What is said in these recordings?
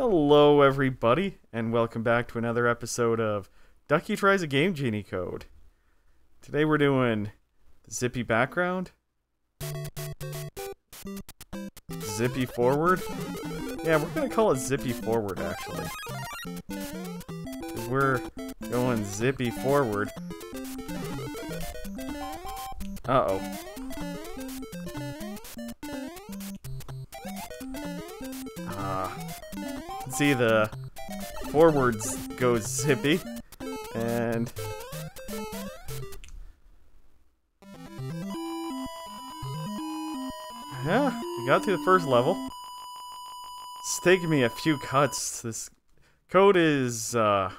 Hello, everybody, and welcome back to another episode of Ducky Tries a Game Genie Code. Today we're doing zippy background, zippy forward. Yeah, we're gonna call it zippy forward actually. we're going zippy forward. Uh see the forwards go zippy and yeah we got to the first level. It's taken me a few cuts. This code is uh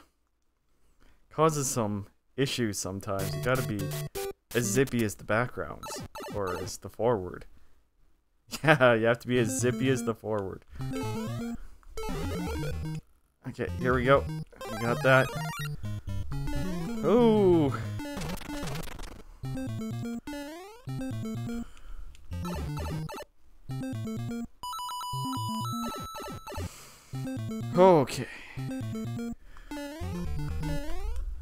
causes some issues sometimes. You gotta be as zippy as the backgrounds or as the forward. Yeah you have to be as zippy as the forward Okay, here we go. We got that. Ooh. Okay.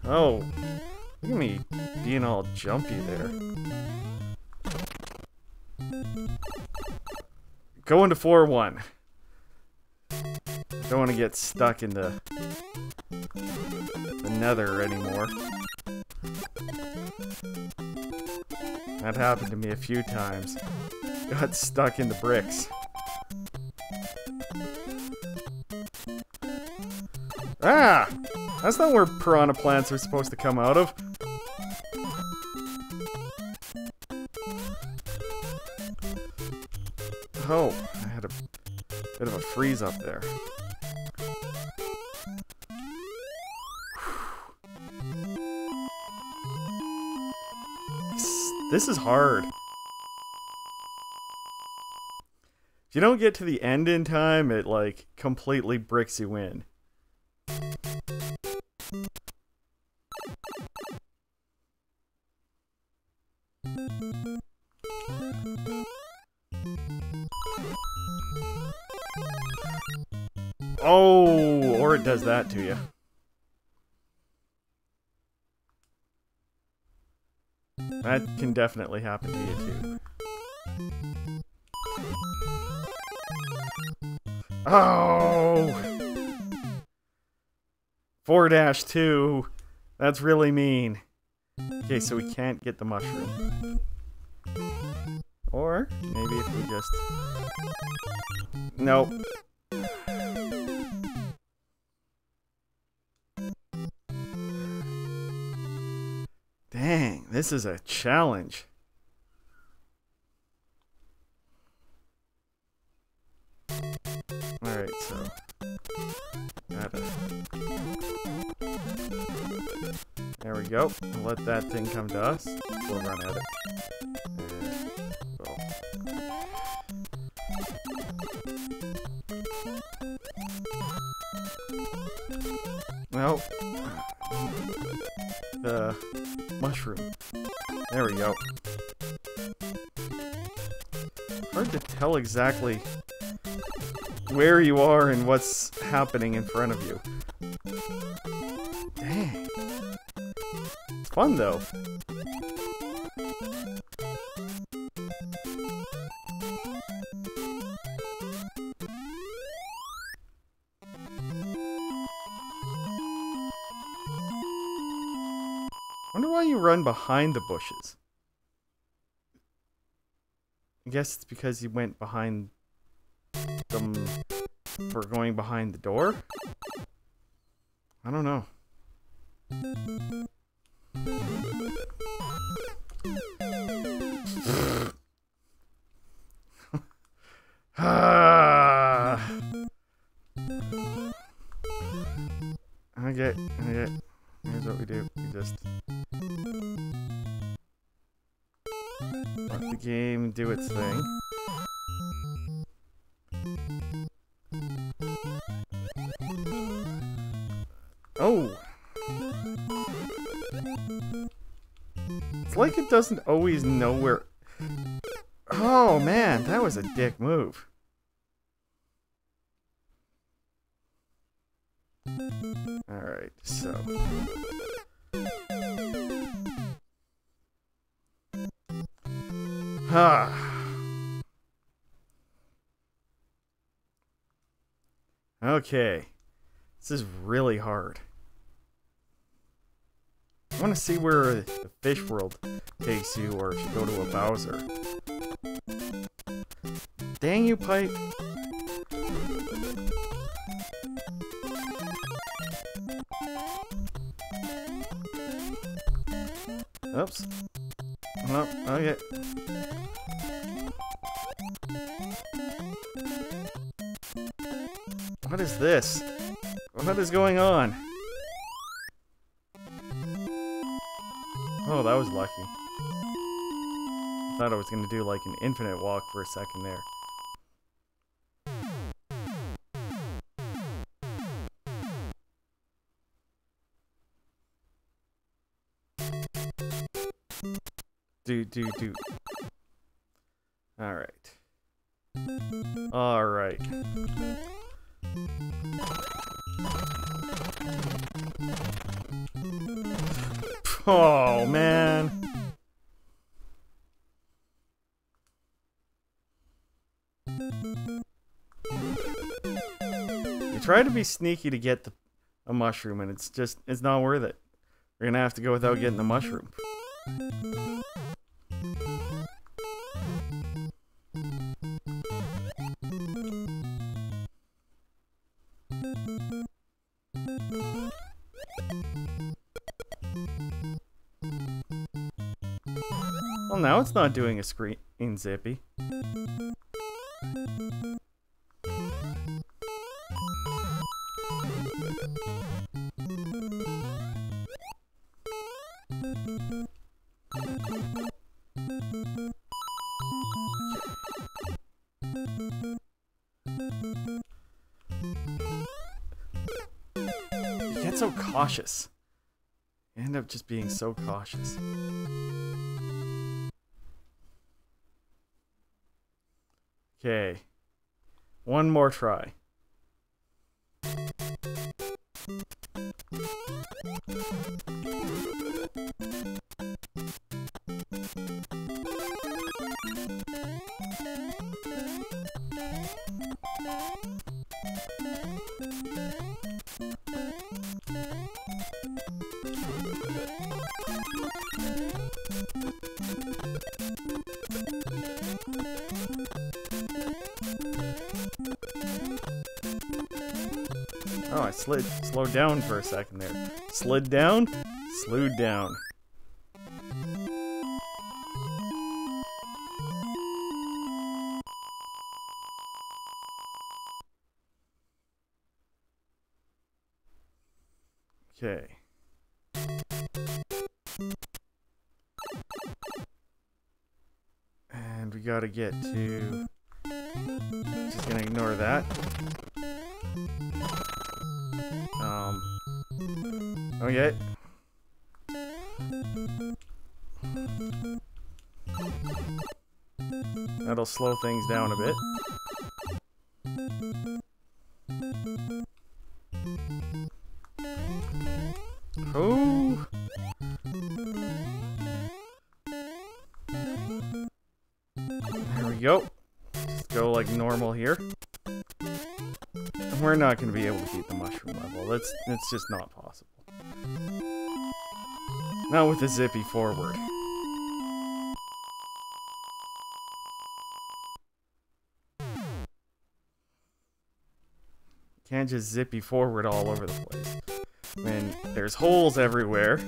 Oh. Look at me being all jumpy there. Going to 4-1. Don't want to get stuck in the, the nether anymore. That happened to me a few times. Got stuck in the bricks. Ah! That's not where piranha plants are supposed to come out of. Oh, I had a bit of a freeze up there. This is hard. If you don't get to the end in time, it like completely bricks you in. Oh, or it does that to you. That can definitely happen to you too. Oh! 4-2. That's really mean. Okay, so we can't get the mushroom. Or, maybe if we just... Nope. This is a challenge. Alright, so... Gotta... Uh, there we go. Let that thing come to us. We'll run at it. Well... The mushroom. There we go. Hard to tell exactly where you are and what's happening in front of you. Dang. It's fun though. Behind the bushes. I guess it's because he went behind them for going behind the door? I don't know. okay, okay. Here's what we do. We just the game do its thing. Oh! It's like it doesn't always know where... Oh man, that was a dick move. Alright, so. Okay. This is really hard. I want to see where the fish world takes you, or if you go to a Bowser. Dang you, Pipe! Oops. Oh, okay. What is this? What is going on? Oh, that was lucky. I thought I was gonna do like an infinite walk for a second there. Do, do, do. Alright. Alright. Oh, man. You try to be sneaky to get the, a mushroom, and it's just, it's not worth it. We're gonna have to go without getting the mushroom. Well, now it's not doing a screen zippy. So cautious. You end up just being so cautious. Okay. One more try. I slid, slowed down for a second there. Slid down, slewed down. Okay. And we gotta get to... Just gonna ignore that. Oh, okay. That'll slow things down a bit. Oh. There we go. Just go like normal here. We're not going to be able to beat the mushroom level. That's, that's just not possible. Not with the zippy forward. Can't just zippy forward all over the place. Mean, there's holes everywhere.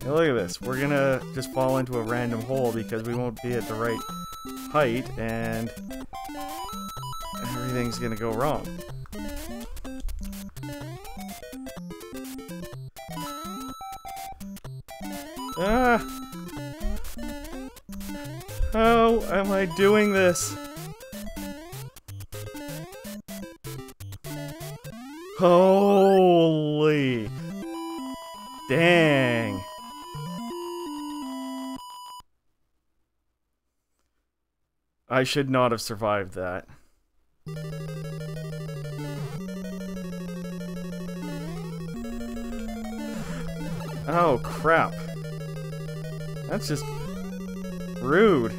Hey, look at this. We're gonna just fall into a random hole because we won't be at the right height, and everything's gonna go wrong. Ah! How am I doing this? Holy... Dang. I should not have survived that. Oh, crap. That's just rude.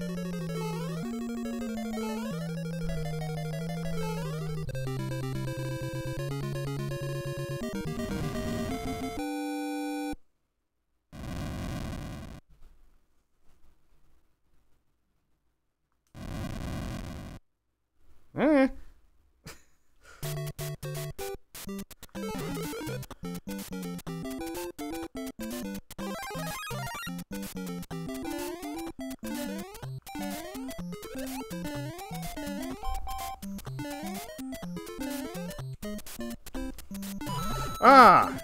Eh. Ah!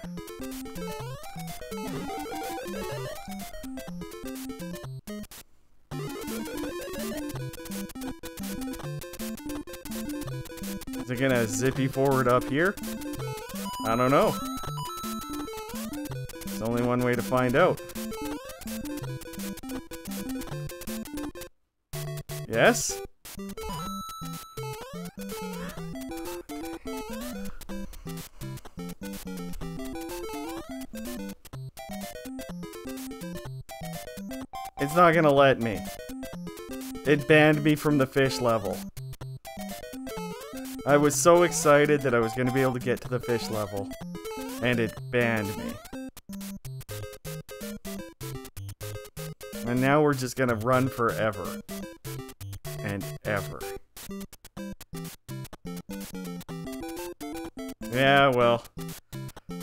Is it gonna zippy forward up here? I don't know. There's only one way to find out. Yes? Not gonna let me. It banned me from the fish level. I was so excited that I was gonna be able to get to the fish level. And it banned me. And now we're just gonna run forever. And ever. Yeah, well.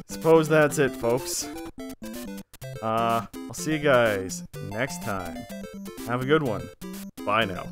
Suppose that's it, folks. Uh, I'll see you guys next time. Have a good one. Bye now.